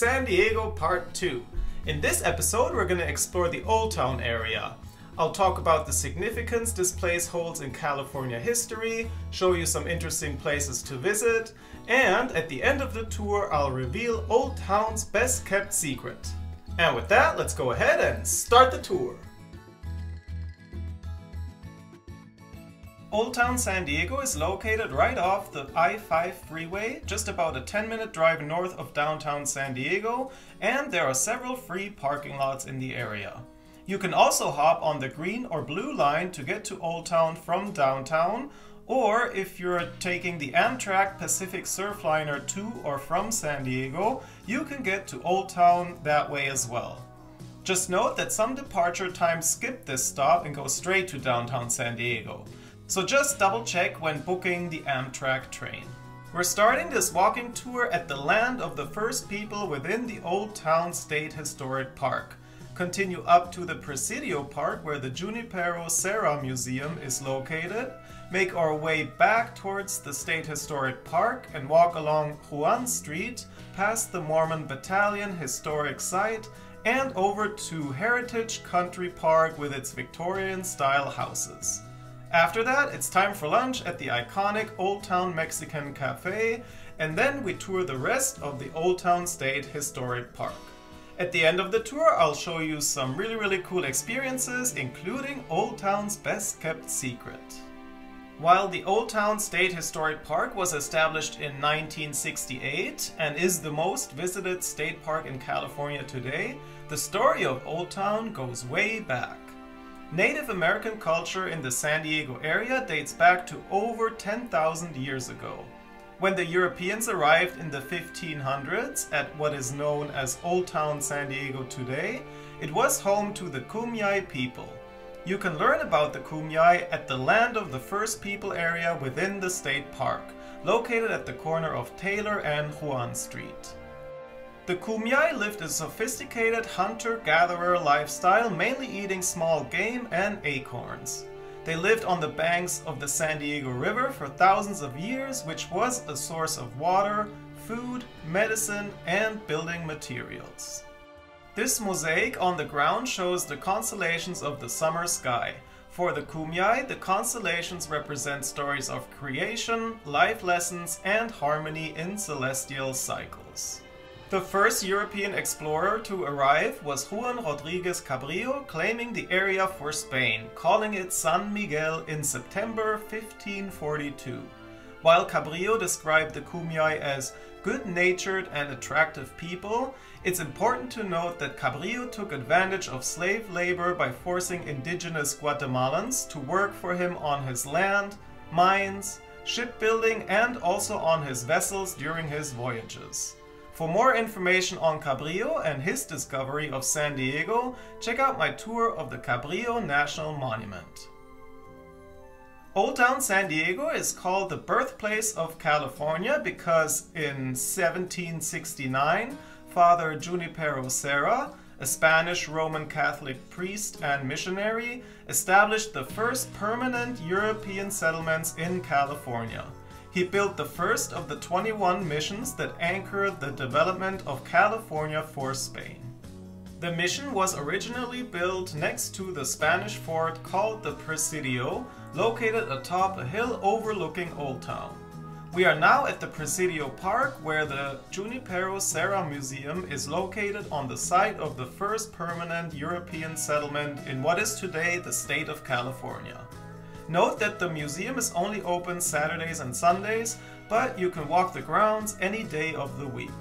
San Diego Part 2. In this episode, we're going to explore the Old Town area. I'll talk about the significance this place holds in California history, show you some interesting places to visit, and at the end of the tour, I'll reveal Old Town's best kept secret. And with that, let's go ahead and start the tour. Old Town San Diego is located right off the I-5 freeway, just about a 10 minute drive north of downtown San Diego, and there are several free parking lots in the area. You can also hop on the green or blue line to get to Old Town from downtown, or if you're taking the Amtrak Pacific Surfliner to or from San Diego, you can get to Old Town that way as well. Just note that some departure times skip this stop and go straight to downtown San Diego. So just double check when booking the Amtrak train. We're starting this walking tour at the land of the first people within the Old Town State Historic Park. Continue up to the Presidio Park where the Junipero Serra Museum is located, make our way back towards the State Historic Park and walk along Juan Street, past the Mormon Battalion Historic Site, and over to Heritage County Park with its Victorian style houses. After that, it's time for lunch at the iconic Old Town Mexican Cafe, and then we tour the rest of the Old Town State Historic Park. At the end of the tour, I'll show you some really, really cool experiences, including Old Town's best kept secret. While the Old Town State Historic Park was established in 1968 and is the most visited state park in California today, the story of Old Town goes way back. Native American culture in the San Diego area dates back to over 10,000 years ago. When the Europeans arrived in the 1500s at what is known as Old Town San Diego today, it was home to the Kumeyaay people. You can learn about the Kumeyaay at the Land of the First People area within the state park, located at the corner of Taylor and Juan Street. The Kumeyaay lived a sophisticated hunter-gatherer lifestyle, mainly eating small game and acorns. They lived on the banks of the San Diego River for thousands of years, which was a source of water, food, medicine, and building materials. This mosaic on the ground shows the constellations of the summer sky. For the Kumeyaay, the constellations represent stories of creation, life lessons, and harmony in celestial cycles. The first European explorer to arrive was Juan Rodriguez Cabrillo, claiming the area for Spain, calling it San Miguel in September 1542. While Cabrillo described the Kumeyaay as good-natured and attractive people, it's important to note that Cabrillo took advantage of slave labor by forcing indigenous Guatemalans to work for him on his land, mines, shipbuilding, and also on his vessels during his voyages. For more information on Cabrillo and his discovery of San Diego, check out my tour of the Cabrillo National Monument. Old Town San Diego is called the birthplace of California because in 1769, Father Junipero Serra, a Spanish Roman Catholic priest and missionary, established the first permanent European settlements in California. He built the first of the 21 missions that anchored the development of California for Spain. The mission was originally built next to the Spanish fort called the Presidio, located atop a hill overlooking Old Town. We are now at the Presidio Park where the Junipero Serra Museum is located on the site of the first permanent European settlement in what is today the state of California. Note that the museum is only open Saturdays and Sundays, but you can walk the grounds any day of the week.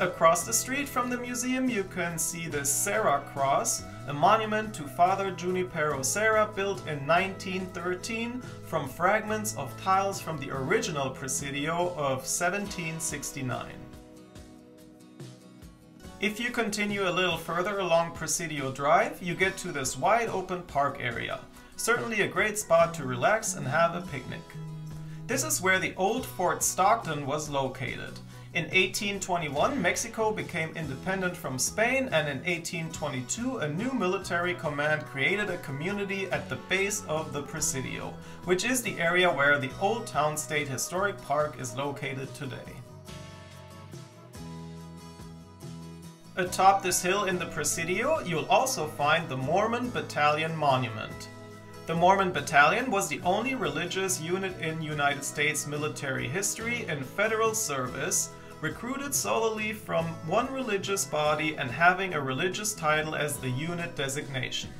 Across the street from the museum you can see the Serra Cross, a monument to Father Junipero Serra built in 1913 from fragments of tiles from the original Presidio of 1769. If you continue a little further along Presidio Drive, you get to this wide open park area. Certainly a great spot to relax and have a picnic. This is where the old Fort Stockton was located. In 1821, Mexico became independent from Spain, and in 1822, a new military command created a community at the base of the Presidio, which is the area where the Old Town State Historic Park is located today. Atop this hill in the Presidio, you'll also find the Mormon Battalion Monument. The Mormon Battalion was the only religious unit in United States military history in federal service, recruited solely from one religious body and having a religious title as the unit designation.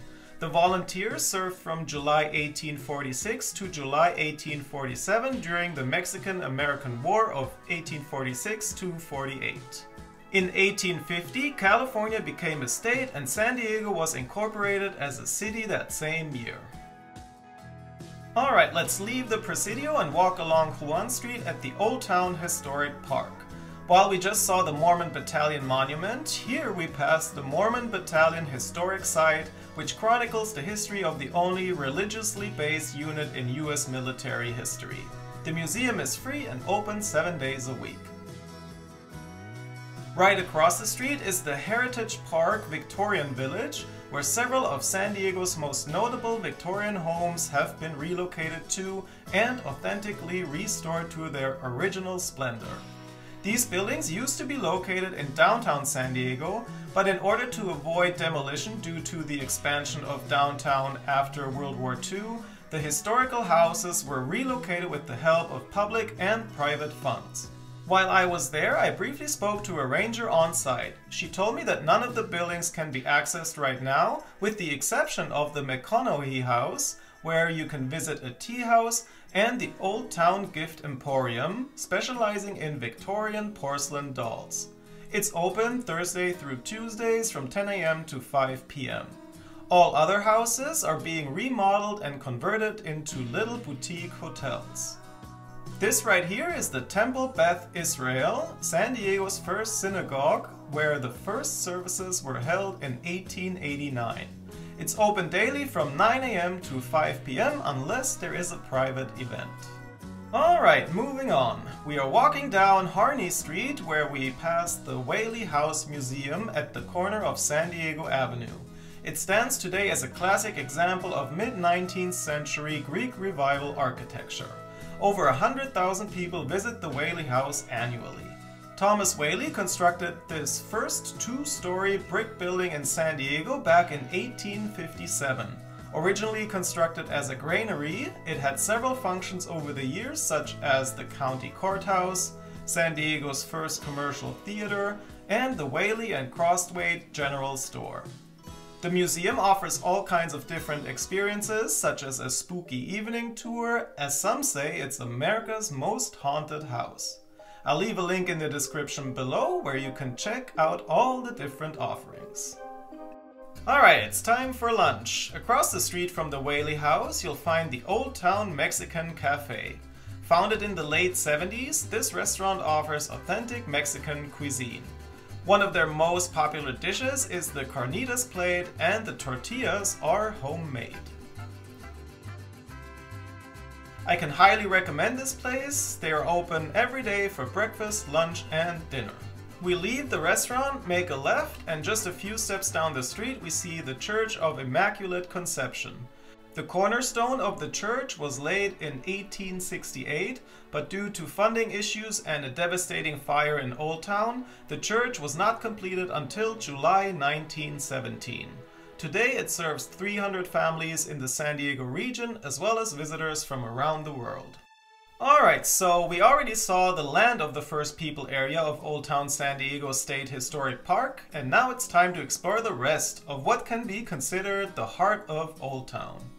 The volunteers served from July 1846 to July 1847 during the Mexican-American War of 1846 to 48. In 1850, California became a state and San Diego was incorporated as a city that same year. Alright, let's leave the Presidio and walk along Juan Street at the Old Town Historic Park. While we just saw the Mormon Battalion Monument, here we pass the Mormon Battalion Historic Site, which chronicles the history of the only religiously based unit in US military history. The museum is free and open 7 days a week. Right across the street is the Heritage Park Victorian Village, where several of San Diego's most notable Victorian homes have been relocated to and authentically restored to their original splendor. These buildings used to be located in downtown San Diego, but in order to avoid demolition due to the expansion of downtown after World War II, the historical houses were relocated with the help of public and private funds. While I was there, I briefly spoke to a ranger on site. She told me that none of the buildings can be accessed right now, with the exception of the McConaughy House, where you can visit a tea house, and the Old Town Gift Emporium, specializing in Victorian porcelain dolls. It's open Thursday through Tuesdays from 10 a.m. to 5 p.m. All other houses are being remodeled and converted into little boutique hotels. This right here is the Temple Beth Israel, San Diego's first synagogue, where the first services were held in 1889. It's open daily from 9 a.m. to 5 p.m. unless there is a private event. Alright, moving on. We are walking down Harney Street where we pass the Whaley House Museum at the corner of San Diego Avenue. It stands today as a classic example of mid-19th century Greek Revival architecture. Over 100,000 people visit the Whaley House annually. Thomas Whaley constructed this first two-story brick building in San Diego back in 1857. Originally constructed as a granary, it had several functions over the years such as the county courthouse, San Diego's first commercial theater, and the Whaley and Crosthwaite General Store. The museum offers all kinds of different experiences, such as a spooky evening tour, as some say it's America's most haunted house. I'll leave a link in the description below where you can check out all the different offerings. Alright, it's time for lunch. Across the street from the Whaley House, you'll find the Old Town Mexican Cafe. Founded in the late 70s, this restaurant offers authentic Mexican cuisine. One of their most popular dishes is the carnitas plate and the tortillas are homemade. I can highly recommend this place. They are open every day for breakfast, lunch and dinner. We leave the restaurant, make a left, and just a few steps down the street we see the Church of Immaculate Conception. The cornerstone of the church was laid in 1868, but due to funding issues and a devastating fire in Old Town, the church was not completed until July 1917. Today it serves 300 families in the San Diego region as well as visitors from around the world. Alright, so we already saw the land of the first people area of Old Town San Diego State Historic Park, and now it's time to explore the rest of what can be considered the heart of Old Town.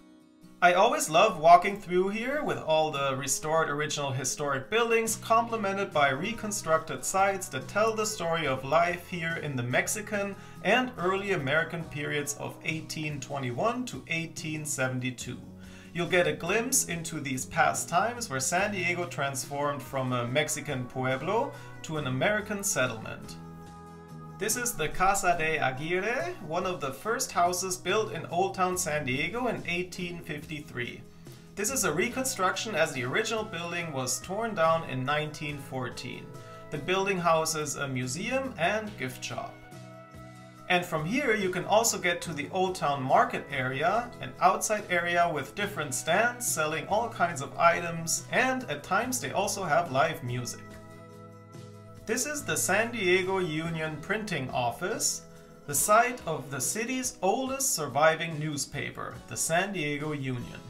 I always love walking through here with all the restored original historic buildings complemented by reconstructed sites that tell the story of life here in the Mexican and early American periods of 1821 to 1872. You'll get a glimpse into these past times where San Diego transformed from a Mexican pueblo to an American settlement. This is the Casa de Aguirre, one of the first houses built in Old Town San Diego in 1853. This is a reconstruction as the original building was torn down in 1914. The building houses a museum and gift shop. And from here you can also get to the Old Town Market area, an outside area with different stands selling all kinds of items and at times they also have live music. This is the San Diego Union Printing Office, the site of the city's oldest surviving newspaper, the San Diego Union.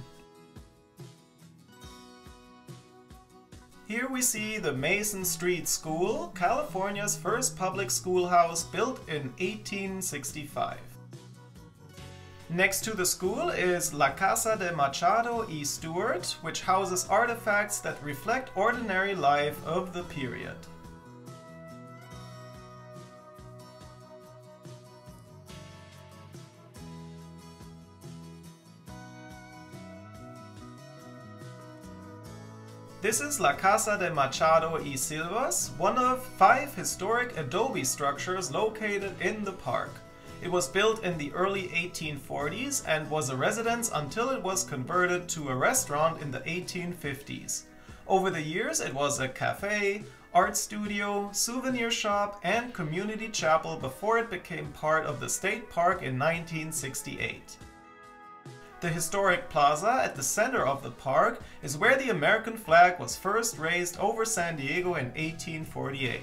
Here we see the Mason Street School, California's first public schoolhouse built in 1865. Next to the school is La Casa de Machado y Stewart, which houses artifacts that reflect ordinary life of the period. This is La Casa de Machado y Silvas, one of five historic adobe structures located in the park. It was built in the early 1840s and was a residence until it was converted to a restaurant in the 1850s. Over the years it was a cafe, art studio, souvenir shop, and community chapel before it became part of the state park in 1968. The historic plaza at the center of the park is where the American flag was first raised over San Diego in 1848.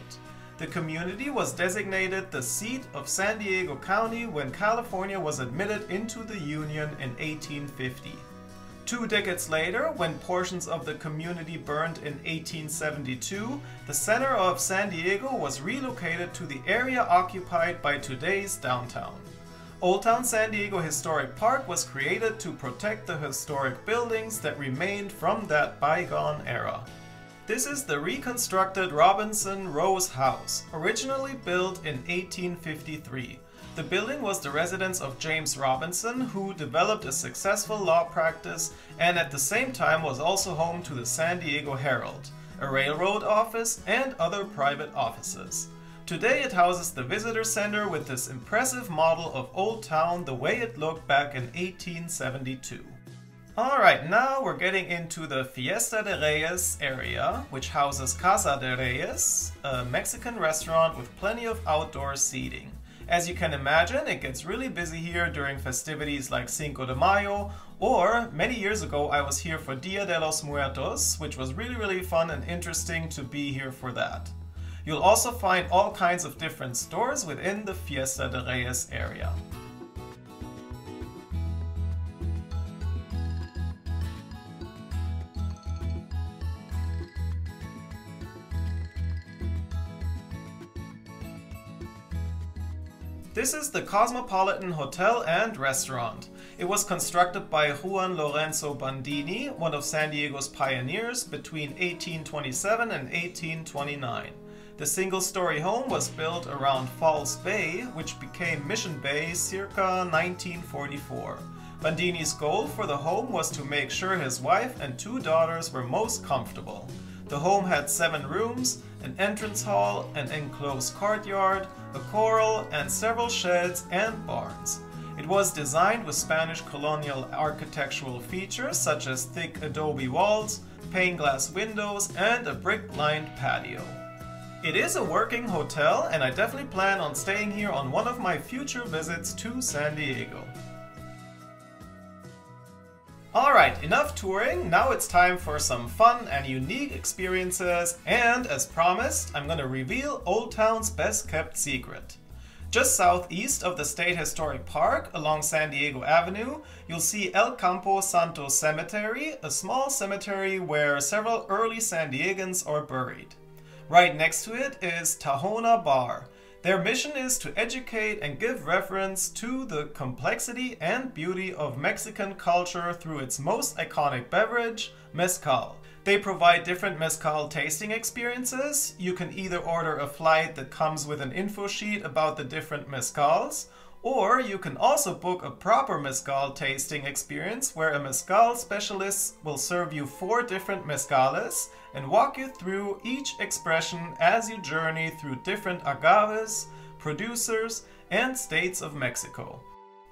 The community was designated the seat of San Diego County when California was admitted into the Union in 1850. Two decades later, when portions of the community burned in 1872, the center of San Diego was relocated to the area occupied by today's downtown. Old Town San Diego Historic Park was created to protect the historic buildings that remained from that bygone era. This is the reconstructed Robinson Rose House, originally built in 1853. The building was the residence of James Robinson, who developed a successful law practice and at the same time was also home to the San Diego Herald, a railroad office, and other private offices. Today it houses the visitor center with this impressive model of Old Town the way it looked back in 1872. Alright, now we're getting into the Fiesta de Reyes area, which houses Casa de Reyes, a Mexican restaurant with plenty of outdoor seating. As you can imagine, it gets really busy here during festivities like Cinco de Mayo, or many years ago I was here for Dia de los Muertos, which was really really fun and interesting to be here for that. You'll also find all kinds of different stores within the Fiesta de Reyes area. This is the Cosmopolitan Hotel and Restaurant. It was constructed by Juan Lorenzo Bandini, one of San Diego's pioneers, between 1827 and 1829. The single-story home was built around False Bay, which became Mission Bay circa 1944. Bandini's goal for the home was to make sure his wife and two daughters were most comfortable. The home had seven rooms, an entrance hall, an enclosed courtyard, a corral, and several sheds and barns. It was designed with Spanish colonial architectural features such as thick adobe walls, pane glass windows, and a brick-lined patio. It is a working hotel and I definitely plan on staying here on one of my future visits to San Diego. Alright, enough touring, now it's time for some fun and unique experiences and, as promised, I'm gonna reveal Old Town's best kept secret. Just southeast of the State Historic Park, along San Diego Avenue, you'll see El Campo Santo Cemetery, a small cemetery where several early San Diegans are buried. Right next to it is Tahona Bar. Their mission is to educate and give reference to the complexity and beauty of Mexican culture through its most iconic beverage, mezcal. They provide different mezcal tasting experiences. You can either order a flight that comes with an info sheet about the different mezcals, or you can also book a proper mezcal tasting experience where a mezcal specialist will serve you four different mezcales and walk you through each expression as you journey through different agaves, producers, and states of Mexico.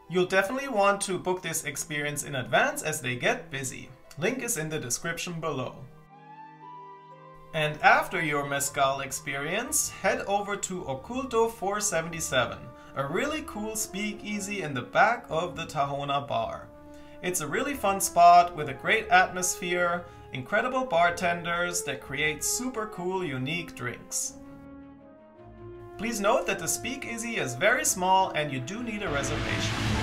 You'll definitely want to book this experience in advance as they get busy. Link is in the description below. And after your mezcal experience, head over to Oculto 477 a really cool speakeasy in the back of the Tahona bar. It's a really fun spot with a great atmosphere, incredible bartenders that create super cool unique drinks. Please note that the speakeasy is very small and you do need a reservation.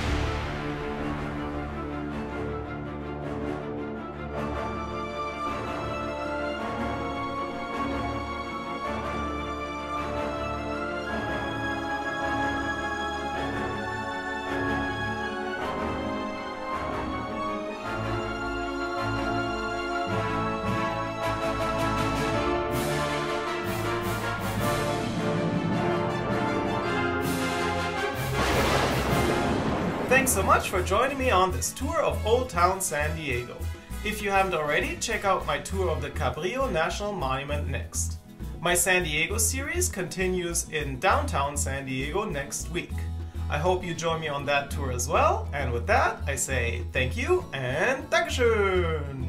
Thanks so much for joining me on this tour of Old Town San Diego. If you haven't already, check out my tour of the Cabrillo National Monument next. My San Diego series continues in downtown San Diego next week. I hope you join me on that tour as well, and with that, I say thank you and Dankeschön!